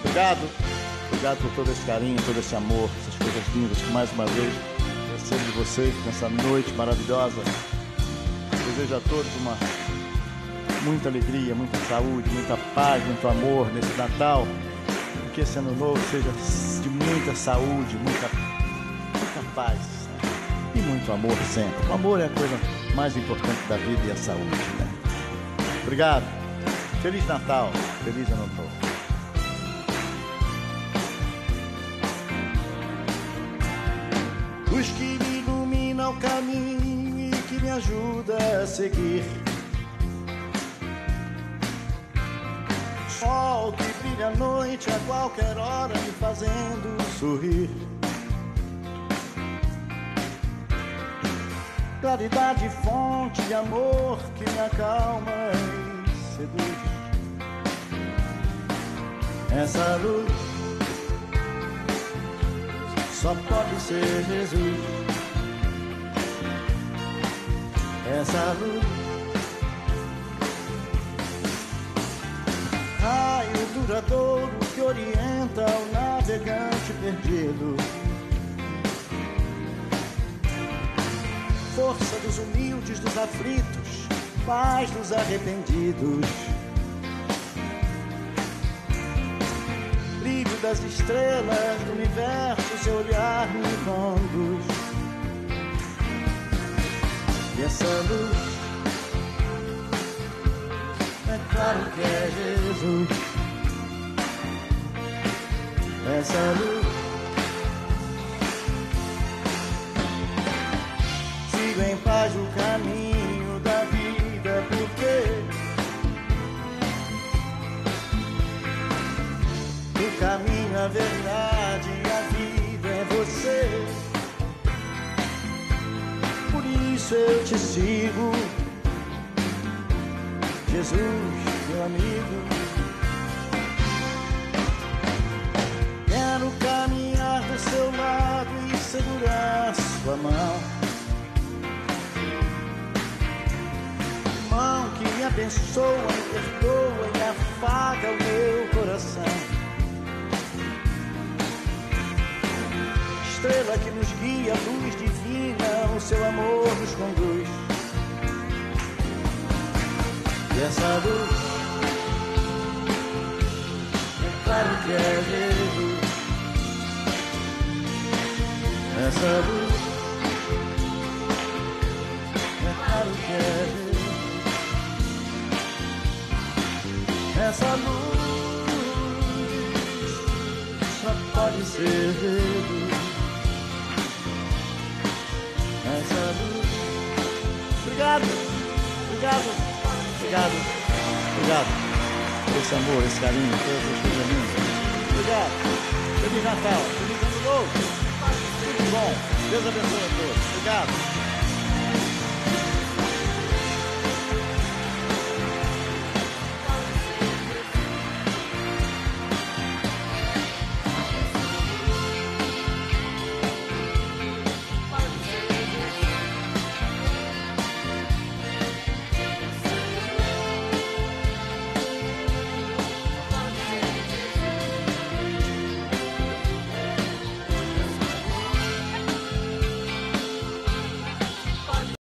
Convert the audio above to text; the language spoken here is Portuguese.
Obrigado. Obrigado por todo esse carinho, todo esse amor, essas coisas lindas que mais uma vez recebo de vocês nessa noite maravilhosa. Desejo a todos uma muita alegria, muita saúde, muita paz, muito amor nesse Natal. Que esse ano novo seja de muita saúde, muita, muita paz né? e muito amor sempre. O amor é a coisa mais importante da vida e a saúde. Né? Obrigado. Feliz Natal. Feliz Ano Novo. Luz que me ilumina o caminho e que me ajuda a seguir. Sol que brilha à noite a qualquer hora me fazendo sorrir. Claridade, fonte de amor que me acalma e seduz. Essa luz só pode ser Jesus. Essa luz, raio duradouro que orienta o navegante perdido. Força dos humildes, dos aflitos, paz dos arrependidos. Das estrelas do universo, seu olhar me conduz. E essa luz, é claro que é Jesus. Essa luz, sigo em paz o caminho caminho, a verdade a vida é você. Por isso eu te sigo, Jesus, meu amigo. Quero caminhar do seu lado e segurar sua mão. Mão que me abençoa, me perdoa e afaga o meu coração. Nos guia, luz divina, o seu amor nos conduz. E essa luz, é claro que é Jesus. Essa luz, é claro que é Jesus. Essa luz só pode ser Jesus. Obrigado, obrigado, obrigado, obrigado esse amor, esse carinho, todas essas coisas lindas. Obrigado. Feliz Natal, feliz Ano Novo. Tudo bom. Deus abençoe a todos. Obrigado.